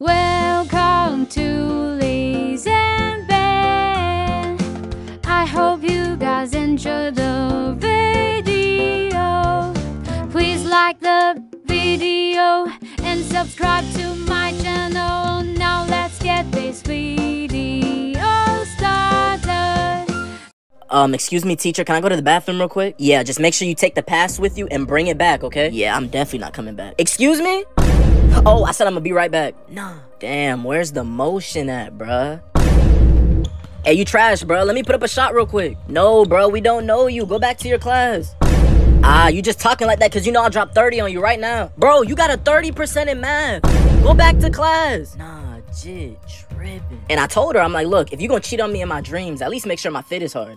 Welcome to Liz and Ben. I hope you guys enjoy the video. Please like the video and subscribe to Um, excuse me, teacher, can I go to the bathroom real quick? Yeah, just make sure you take the pass with you and bring it back, okay? Yeah, I'm definitely not coming back. Excuse me? Oh, I said I'm gonna be right back. Nah. Damn, where's the motion at, bruh? Hey, you trash, bro. Let me put up a shot real quick. No, bro, we don't know you. Go back to your class. Ah, you just talking like that because you know I'll drop 30 on you right now. Bro, you got a 30% in math. Go back to class. Nah, jit, tripping. And I told her, I'm like, look, if you gonna cheat on me in my dreams, at least make sure my fit is hard.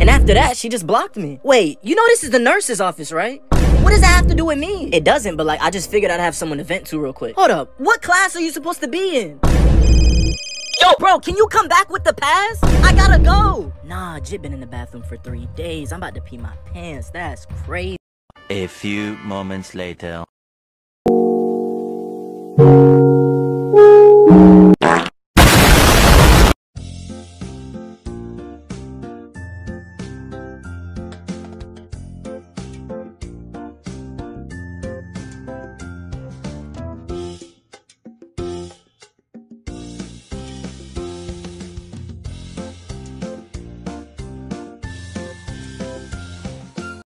And after that, she just blocked me. Wait, you know this is the nurse's office, right? What does that have to do with me? It doesn't, but like, I just figured I'd have someone to vent to real quick. Hold up, what class are you supposed to be in? Yo, bro, can you come back with the pass? I gotta go. Nah, Jit been in the bathroom for three days. I'm about to pee my pants. That's crazy. A few moments later.